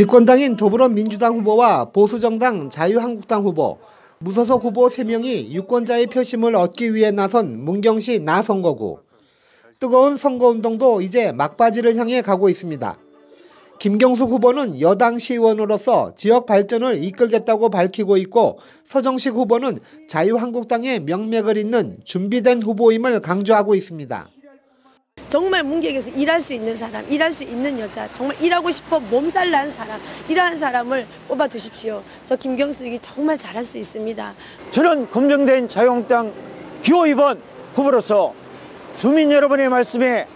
집권당인 더불어민주당 후보와 보수정당 자유한국당 후보, 무소속 후보 3명이 유권자의 표심을 얻기 위해 나선 문경시 나선거구. 뜨거운 선거운동도 이제 막바지를 향해 가고 있습니다. 김경숙 후보는 여당 시의원으로서 지역 발전을 이끌겠다고 밝히고 있고 서정식 후보는 자유한국당의 명맥을 잇는 준비된 후보임을 강조하고 있습니다. 정말 문경에서 일할 수 있는 사람, 일할 수 있는 여자, 정말 일하고 싶어 몸살 난 사람, 이러한 사람을 뽑아 주십시오. 저 김경숙이 정말 잘할 수 있습니다. 저는 검증된 자유한국당 기호 2번 후보로서 주민 여러분의 말씀에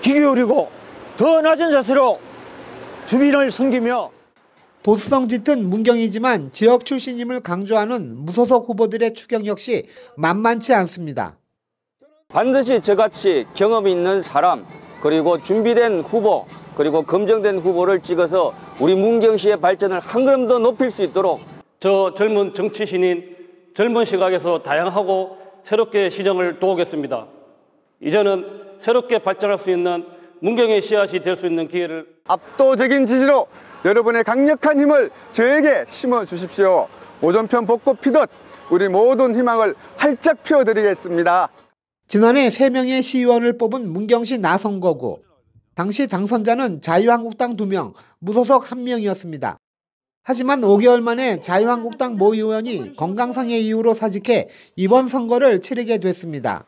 귀 기울이고 더 낮은 자세로 주민을 섬기며 보수성 짙은 문경이지만 지역 출신임을 강조하는 무소속 후보들의 추경 역시 만만치 않습니다. 반드시 저같이 경험이 있는 사람 그리고 준비된 후보 그리고 검증된 후보를 찍어서 우리 문경시의 발전을 한 걸음 더 높일 수 있도록 저 젊은 정치 신인 젊은 시각에서 다양하고 새롭게 시정을 도우겠습니다. 이제는 새롭게 발전할 수 있는 문경의 씨앗이 될 수 있는 기회를 압도적인 지지로 여러분의 강력한 힘을 저에게 심어 주십시오. 오전편 벚꽃 피듯 우리 모든 희망을 활짝 피워드리겠습니다. 지난해 3명의 시의원을 뽑은 문경시 나선거구. 당시 당선자는 자유한국당 2명, 무소속 1명이었습니다. 하지만 5개월 만에 자유한국당 모 의원이 건강상의 이유로 사직해 이번 선거를 치르게 됐습니다.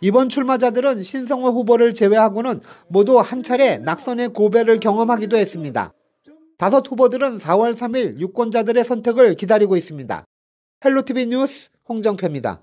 이번 출마자들은 신성호 후보를 제외하고는 모두 한 차례 낙선의 고배를 경험하기도 했습니다. 다섯 후보들은 4월 3일 유권자들의 선택을 기다리고 있습니다. 헬로티비 뉴스 홍정표입니다.